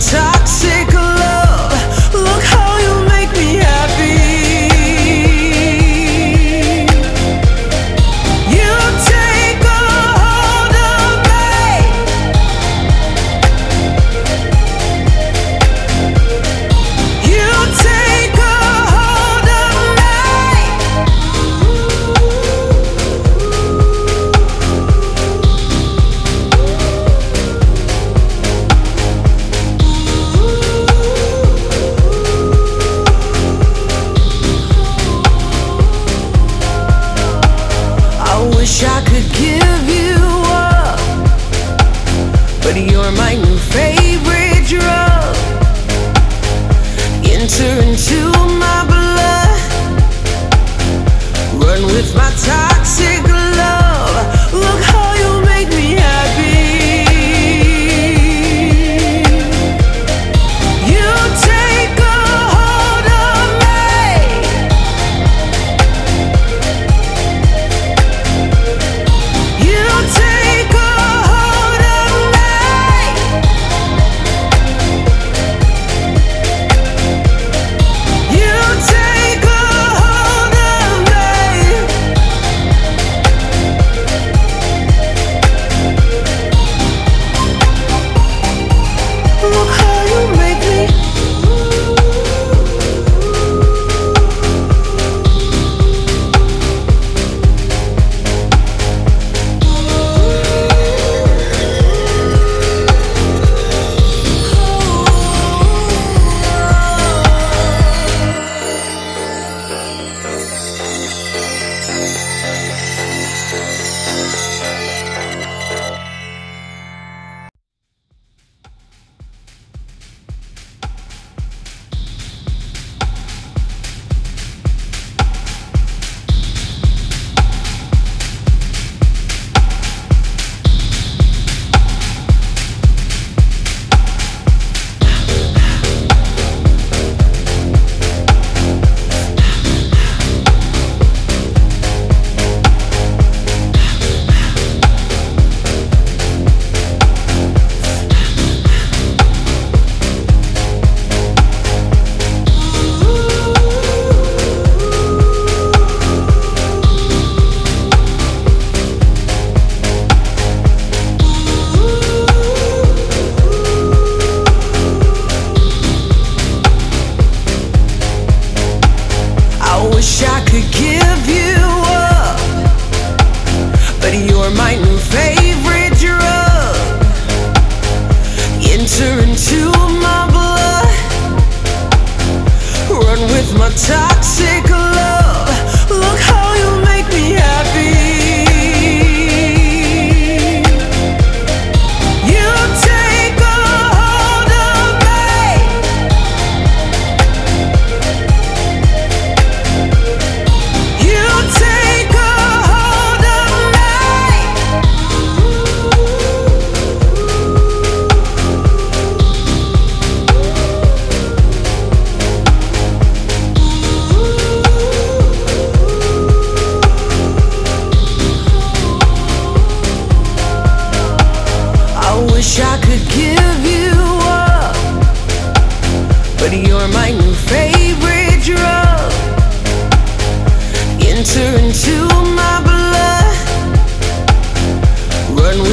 toxic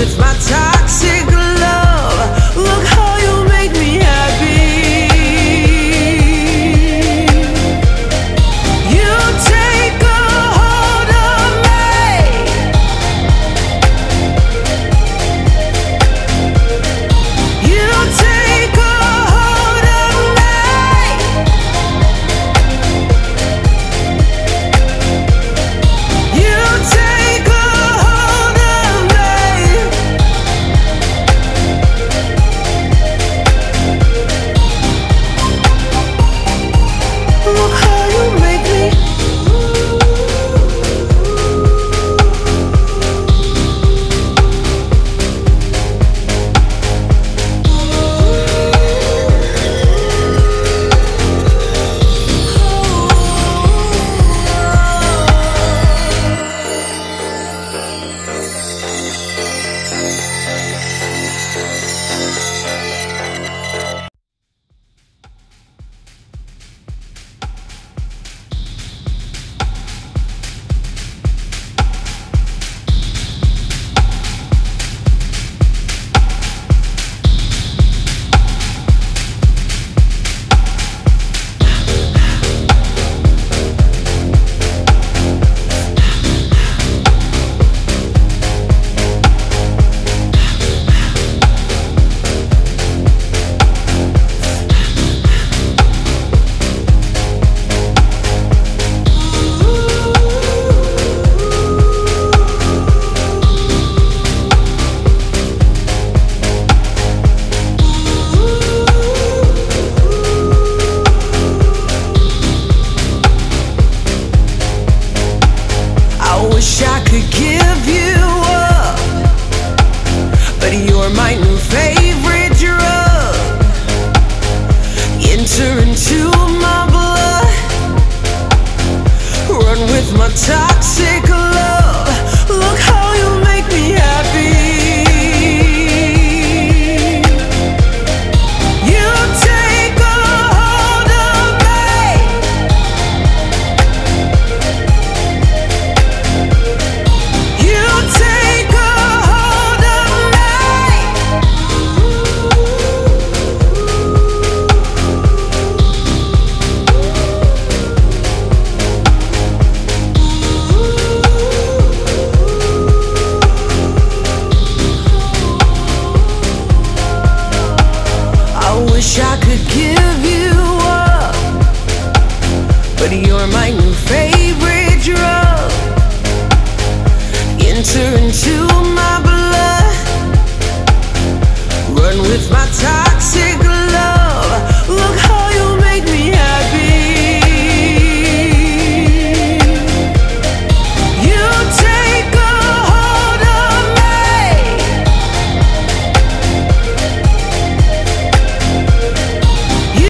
it's my time.